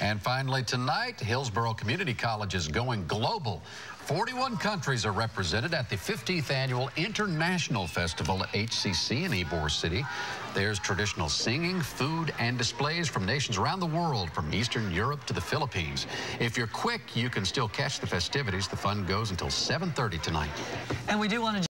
And finally tonight, Hillsborough Community College is going global. 41 countries are represented at the 15th Annual International Festival at HCC in Ybor City. There's traditional singing, food, and displays from nations around the world, from Eastern Europe to the Philippines. If you're quick, you can still catch the festivities. The fun goes until 7.30 tonight. And we do want to